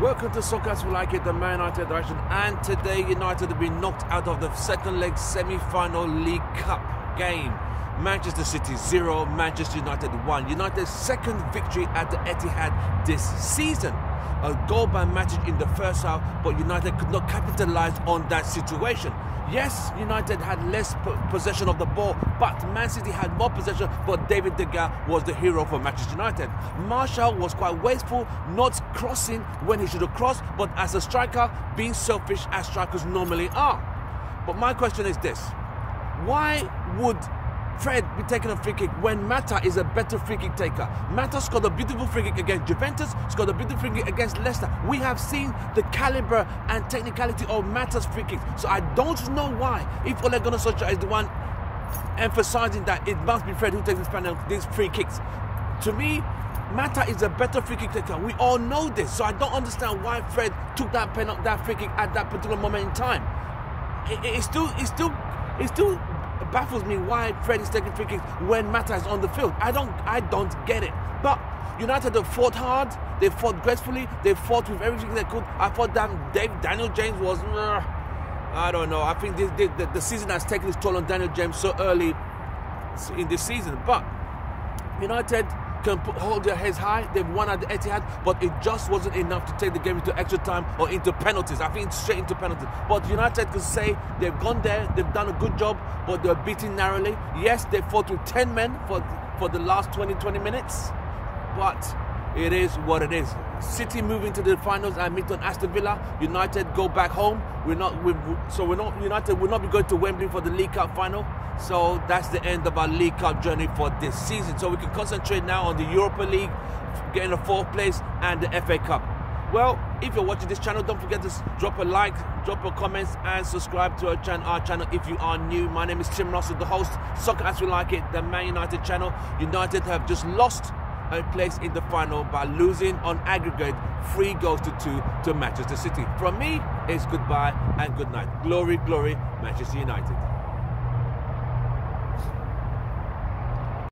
Welcome to Soccer as we like it, the Man United direction. And today, United have been knocked out of the second leg semi final League Cup game. Manchester City 0, Manchester United 1. United's second victory at the Etihad this season. A goal by Matic in the first half, but United could not capitalize on that situation. Yes, United had less possession of the ball, but Man City had more possession, but David De Gea was the hero for Manchester United. Martial was quite wasteful, not crossing when he should have crossed, but as a striker, being selfish as strikers normally are. But my question is this why would Fred be taking a free kick when Mata is a better free kick taker. Mata scored a beautiful free kick against Juventus, scored a beautiful free kick against Leicester. We have seen the caliber and technicality of Mata's free kicks. So I don't know why, if Ole Gunnar Solskjaer is the one emphasizing that it must be Fred who takes this these free kicks. To me, Mata is a better free kick taker. We all know this. So I don't understand why Fred took that penalty, that free kick at that particular moment in time. It, it, it's still, it's still, it's still baffles me why Fred is taking free kicks when Mata is on the field. I don't I don't get it. But United have fought hard, they fought gracefully, they fought with everything they could. I thought that Dave, Daniel James was uh, I don't know. I think this, the, the season has taken its toll on Daniel James so early in this season. But United can put, hold their heads high. They've won at the Etihad, but it just wasn't enough to take the game into extra time or into penalties. I think straight into penalties. But United can say they've gone there, they've done a good job, but they're beaten narrowly. Yes, they fought with 10 men for, for the last 20, 20 minutes, but it is what it is. City moving to the finals and meet on Aston Villa. United go back home. We're not, we so we're not United. We'll not be going to Wembley for the League Cup final. So that's the end of our League Cup journey for this season. So we can concentrate now on the Europa League, getting a fourth place, and the FA Cup. Well, if you're watching this channel, don't forget to drop a like, drop a comment, and subscribe to our channel, our channel if you are new. My name is Tim Russell, the host, Soccer As We Like It, the Man United channel. United have just lost place in the final by losing on aggregate three goals to two to Manchester City. From me, it's goodbye and good night. Glory, glory, Manchester United.